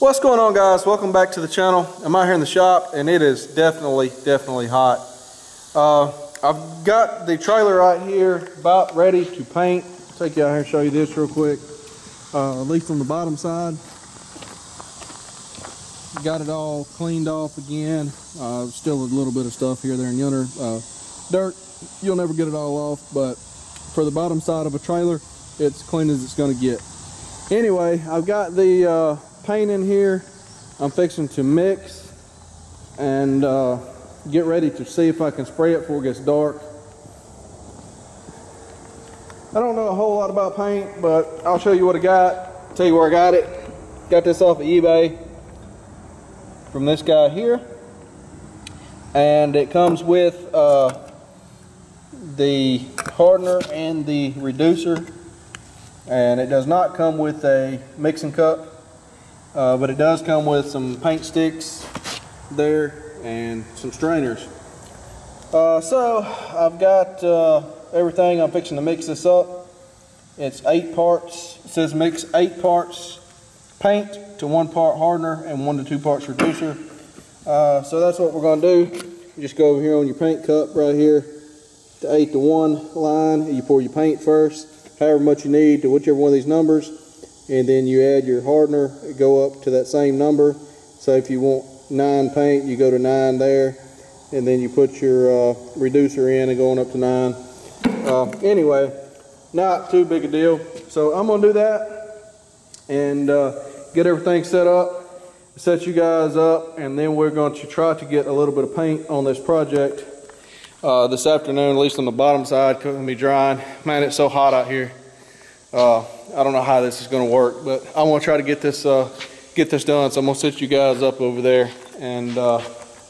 What's going on guys? Welcome back to the channel. I'm out here in the shop and it is definitely, definitely hot. Uh, I've got the trailer right here about ready to paint. I'll take you out here and show you this real quick. Uh, at least on the bottom side. Got it all cleaned off again. Uh, still a little bit of stuff here, there, and yonder. Uh, dirt, you'll never get it all off, but for the bottom side of a trailer, it's clean as it's gonna get. Anyway, I've got the uh, paint in here. I'm fixing to mix and uh, get ready to see if I can spray it before it gets dark. I don't know a whole lot about paint, but I'll show you what I got. Tell you where I got it. Got this off of eBay from this guy here. And it comes with uh, the hardener and the reducer. And it does not come with a mixing cup. Uh, but it does come with some paint sticks there and some strainers. Uh, so I've got uh, everything. I'm fixing to mix this up. It's eight parts. It says mix eight parts paint to one part hardener and one to two parts reducer. Uh, so that's what we're going to do. You just go over here on your paint cup right here to eight to one line. You pour your paint first, however much you need to whichever one of these numbers and then you add your hardener go up to that same number. So if you want nine paint you go to nine there. And then you put your uh, reducer in and going up to nine. Uh, anyway not too big a deal. So I'm gonna do that and uh, get everything set up set you guys up and then we're going to try to get a little bit of paint on this project uh, this afternoon at least on the bottom side to be drying. Man it's so hot out here. Uh, I don't know how this is going to work, but I'm going to try to get this uh, get this done. So I'm going to set you guys up over there, and uh,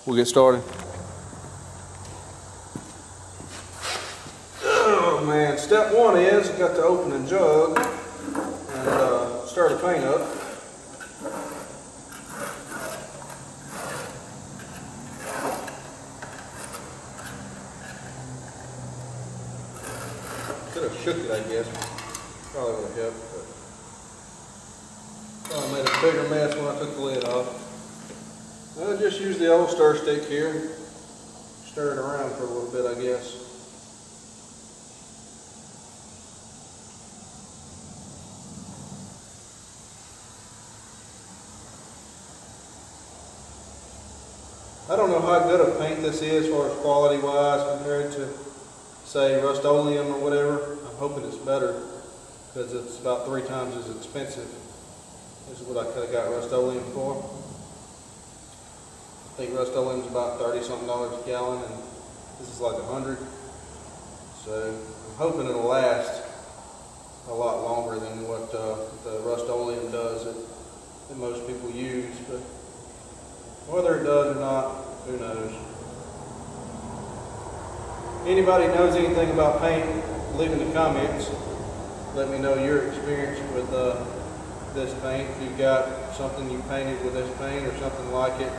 we'll get started. Oh man, step one is you got the jug and uh, stir the paint up. Could have shook it, I guess. Probably would have helped, but probably made a bigger mess when I took the lid off. I'll just use the old stir stick here. Stir it around for a little bit, I guess. I don't know how good a paint this is as far as quality wise compared to say Rust-Oleum or whatever. I'm hoping it's better because it's about three times as expensive. This is what I could have got Rust-Oleum for. I think Rust-Oleum is about 30 something dollars a gallon and this is like a 100. So I'm hoping it'll last a lot longer than what uh, the Rust-Oleum does that, that most people use. But whether it does or not, who knows. Anybody knows anything about paint, leave in the comments let me know your experience with uh, this paint. If you've got something you painted with this paint or something like it,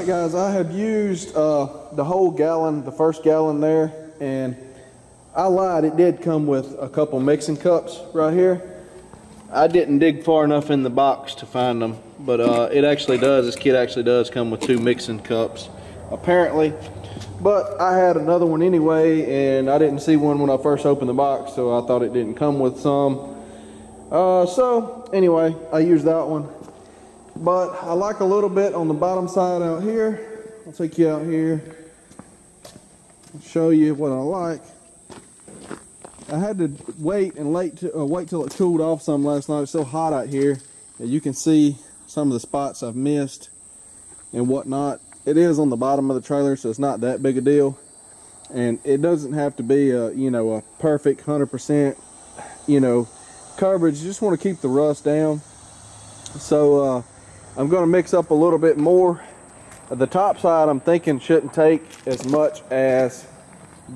right, guys, I have used uh, the whole gallon, the first gallon there, and I lied. It did come with a couple mixing cups right here. I didn't dig far enough in the box to find them, but uh, it actually does. This kit actually does come with two mixing cups, apparently. But I had another one anyway, and I didn't see one when I first opened the box, so I thought it didn't come with some. Uh, so, anyway, I used that one. But I like a little bit on the bottom side out here. I'll take you out here and show you what I like. I had to wait and late to, uh, wait till it cooled off some last night. It's so hot out here that you can see some of the spots I've missed and whatnot. It is on the bottom of the trailer, so it's not that big a deal. And it doesn't have to be a, you know, a perfect 100%, you know, coverage. You just want to keep the rust down. So uh, I'm going to mix up a little bit more. The top side I'm thinking shouldn't take as much as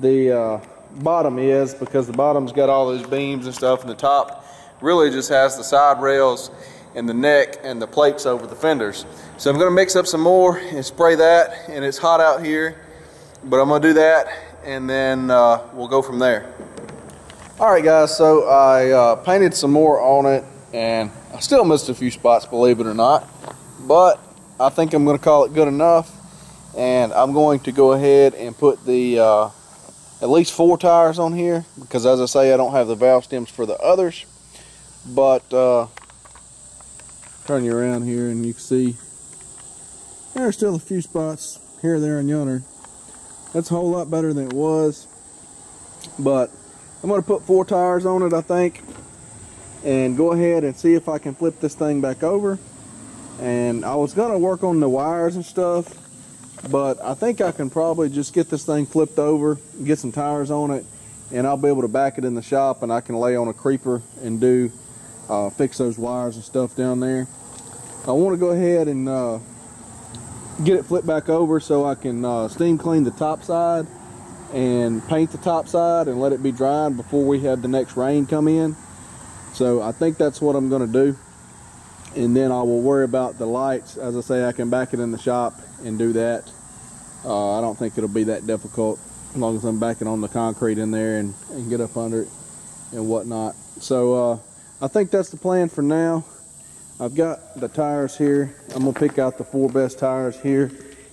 the uh, bottom is because the bottom's got all those beams and stuff and the top really just has the side rails and the neck and the plates over the fenders. So I'm gonna mix up some more and spray that and it's hot out here but I'm gonna do that and then uh, we'll go from there. All right guys, so I uh, painted some more on it and I still missed a few spots believe it or not but I think I'm gonna call it good enough and I'm going to go ahead and put the uh, at least four tires on here because as I say I don't have the valve stems for the others. But uh, turn you around here and you can see there's still a few spots here there and yonder. That's a whole lot better than it was. But I'm going to put four tires on it I think and go ahead and see if I can flip this thing back over and I was going to work on the wires and stuff but I think I can probably just get this thing flipped over, get some tires on it, and I'll be able to back it in the shop and I can lay on a creeper and do, uh, fix those wires and stuff down there. I want to go ahead and uh, get it flipped back over so I can uh, steam clean the top side and paint the top side and let it be dried before we have the next rain come in. So I think that's what I'm going to do. And then I will worry about the lights. As I say, I can back it in the shop and do that. Uh, I don't think it'll be that difficult as long as I'm backing on the concrete in there and, and get up under it and whatnot. So uh, I think that's the plan for now. I've got the tires here. I'm gonna pick out the four best tires here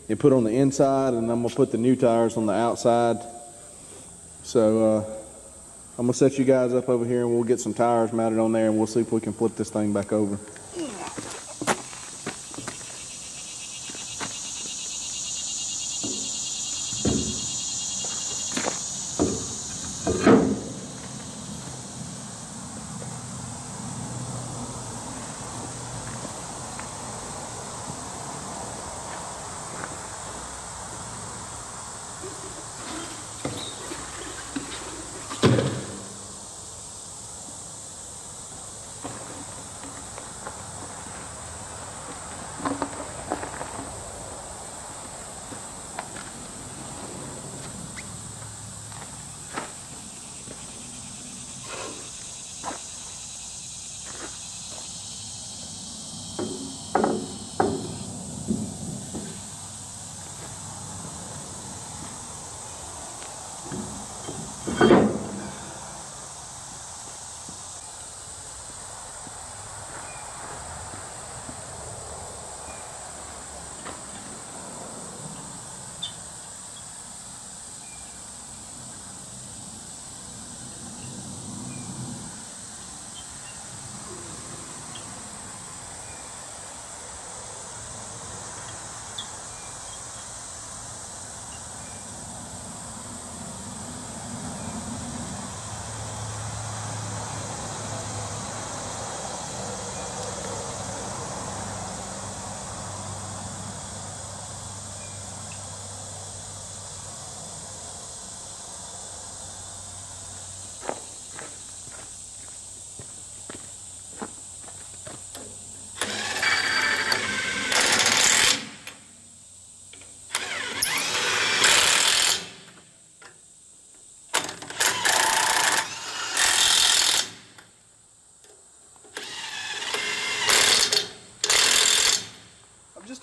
and put on the inside and I'm gonna put the new tires on the outside. So uh, I'm gonna set you guys up over here and we'll get some tires mounted on there and we'll see if we can flip this thing back over.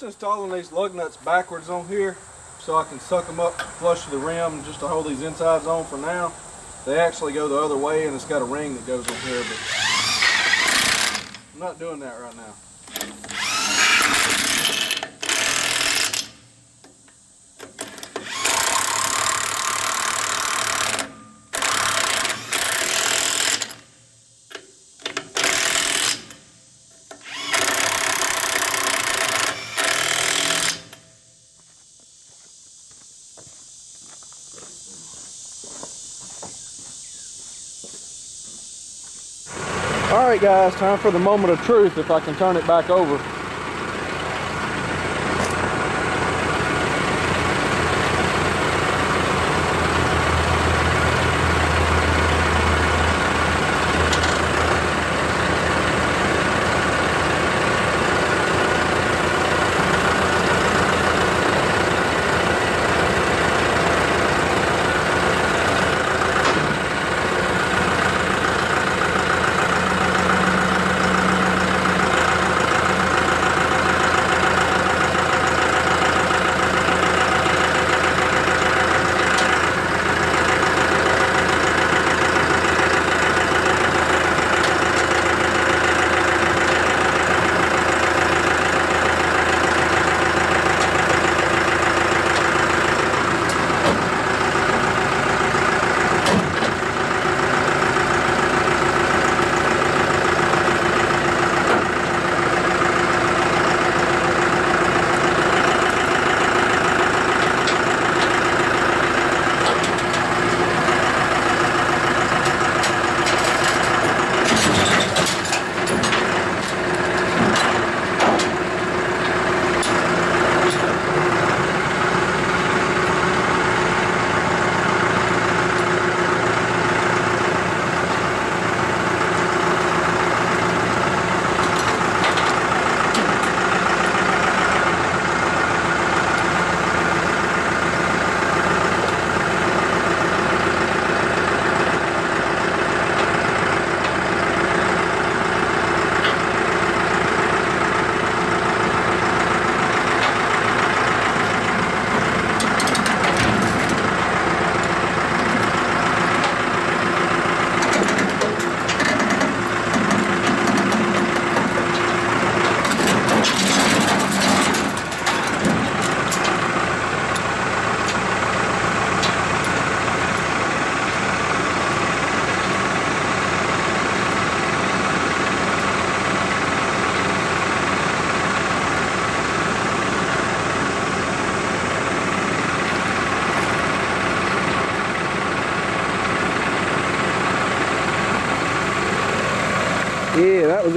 Installing these lug nuts backwards on here so I can suck them up flush to the rim just to hold these insides on for now. They actually go the other way and it's got a ring that goes on here, but I'm not doing that right now. All right, guys, time for the moment of truth if I can turn it back over.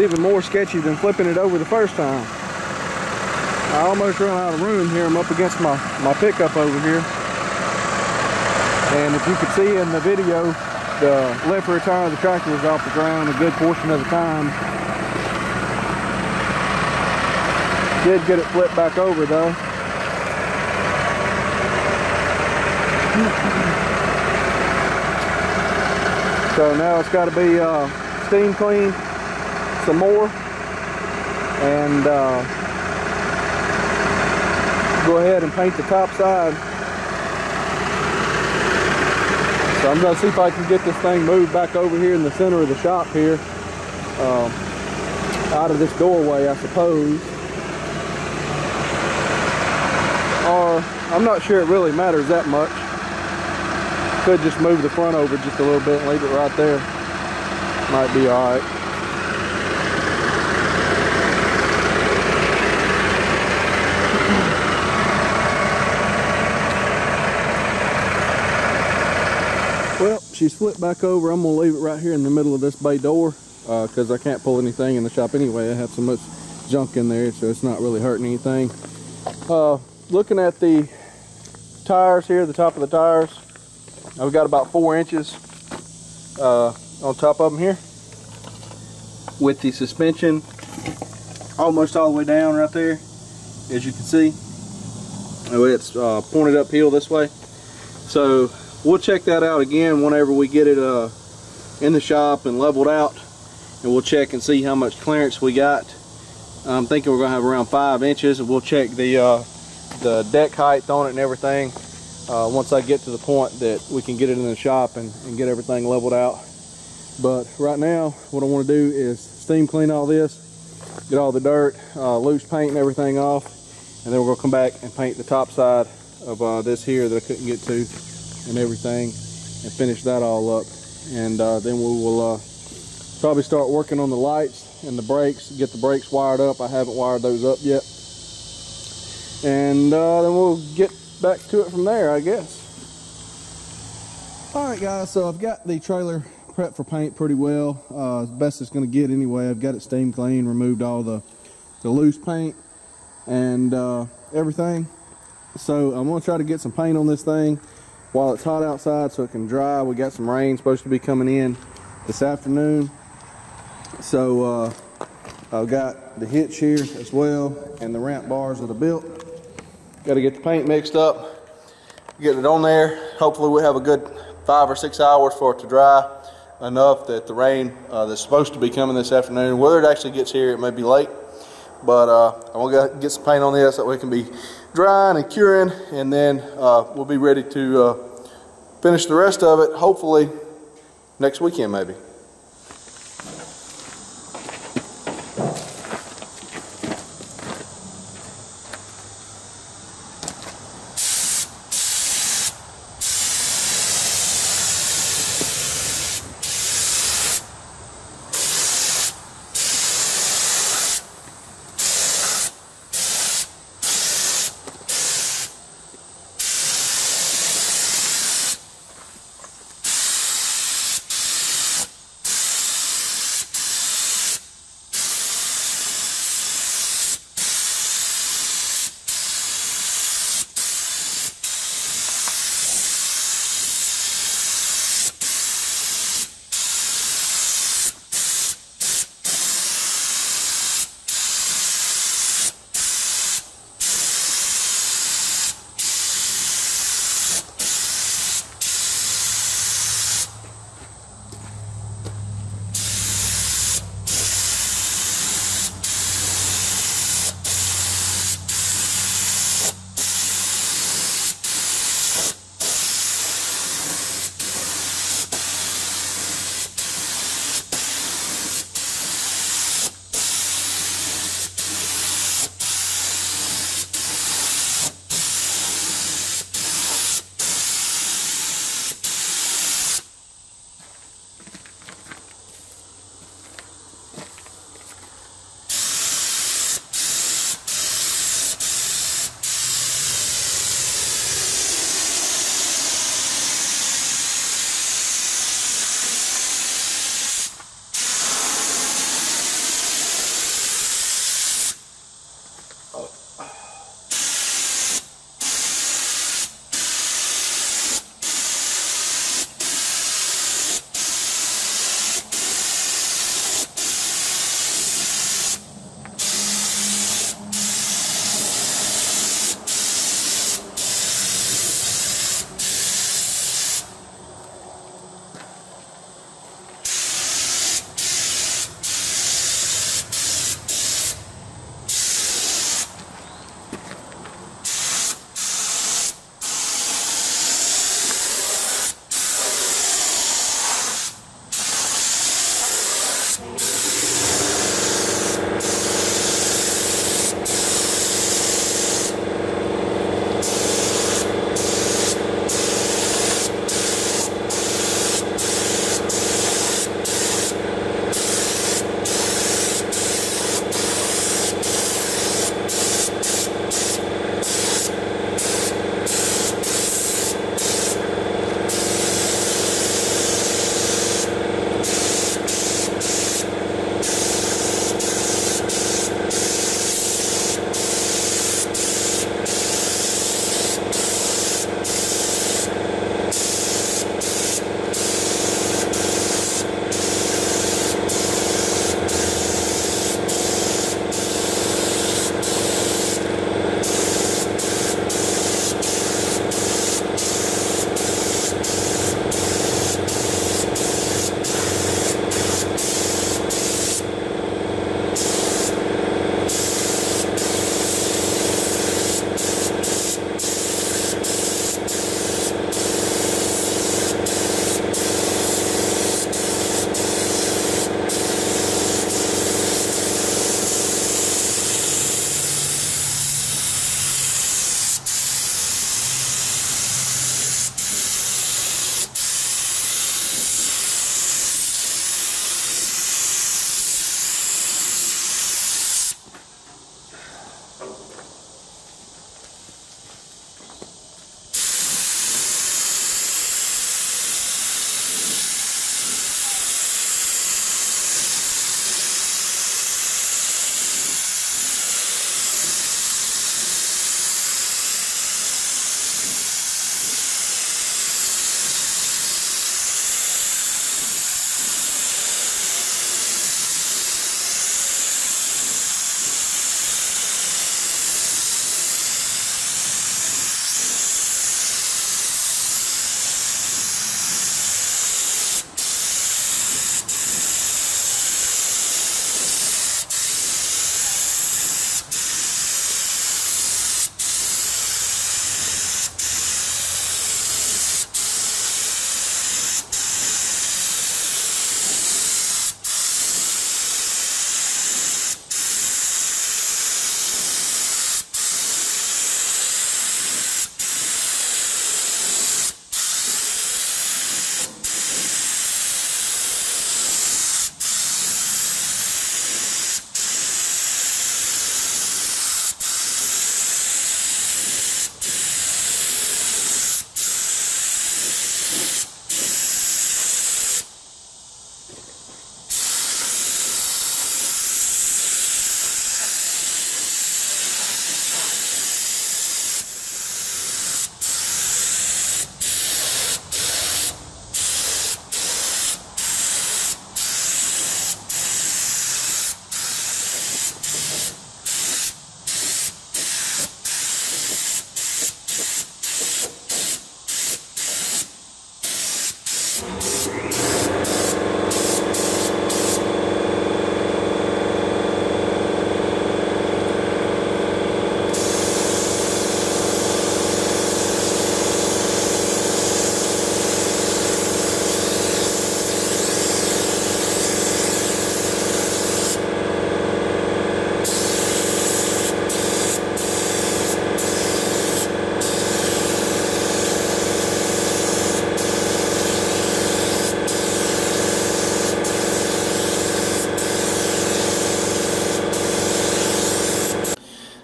Even more sketchy than flipping it over the first time. I almost ran out of room here. I'm up against my, my pickup over here. And if you could see in the video, the left rear tire of the tractor was off the ground a good portion of the time. Did get it flipped back over though. So now it's got to be uh, steam cleaned some more and uh, go ahead and paint the top side. So I'm going to see if I can get this thing moved back over here in the center of the shop here. Uh, out of this doorway, I suppose. Or, I'm not sure it really matters that much. Could just move the front over just a little bit and leave it right there. Might be alright. Well, she's flipped back over. I'm to leave it right here in the middle of this bay door because uh, I can't pull anything in the shop anyway. I have so much junk in there, so it's not really hurting anything. Uh, looking at the tires here, the top of the tires, I've got about four inches uh, on top of them here with the suspension almost all the way down right there, as you can see. Oh, it's uh, pointed uphill this way. So we'll check that out again whenever we get it uh, in the shop and leveled out and we'll check and see how much clearance we got I'm thinking we're gonna have around five inches. and We'll check the uh, the deck height on it and everything uh, once I get to the point that we can get it in the shop and, and get everything leveled out. But right now, what I want to do is steam clean all this, get all the dirt, uh, loose paint and everything off, and then we're gonna come back and paint the top side of uh, this here that I couldn't get to and everything and finish that all up. And uh, then we will uh, probably start working on the lights and the brakes, get the brakes wired up. I haven't wired those up yet. And uh, then we'll get back to it from there, I guess. All right, guys, so I've got the trailer prepped for paint pretty well, uh, as best it's gonna get anyway. I've got it steam clean, removed all the, the loose paint and uh, everything. So I'm gonna try to get some paint on this thing while it's hot outside so it can dry. We got some rain supposed to be coming in this afternoon. So uh, I've got the hitch here as well and the ramp bars that are built. Got to get the paint mixed up, get it on there. Hopefully we have a good five or six hours for it to dry enough that the rain uh, that's supposed to be coming this afternoon, whether it actually gets here, it may be late. But uh, I'm gonna get some paint on this so we can be drying and curing, and then uh, we'll be ready to uh, finish the rest of it, hopefully next weekend maybe.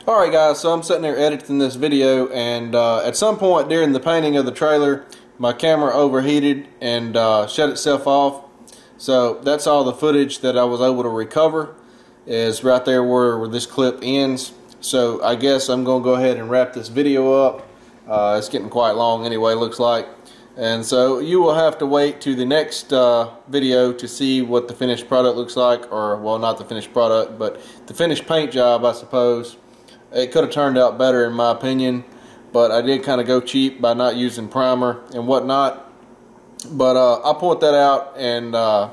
Alright guys, so I'm sitting there editing this video and uh, at some point during the painting of the trailer my camera overheated and uh, shut itself off. So that's all the footage that I was able to recover is right there where, where this clip ends. So I guess I'm going to go ahead and wrap this video up. Uh, it's getting quite long anyway, looks like. And so you will have to wait to the next uh, video to see what the finished product looks like, or well, not the finished product, but the finished paint job, I suppose. It could have turned out better in my opinion, but I did kind of go cheap by not using primer and whatnot. But uh, I'll point that out and uh,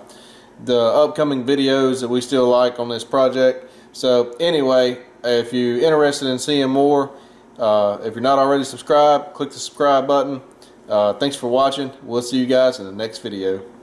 the upcoming videos that we still like on this project. So anyway, if you're interested in seeing more, uh, if you're not already subscribed, click the subscribe button. Uh, thanks for watching. We'll see you guys in the next video.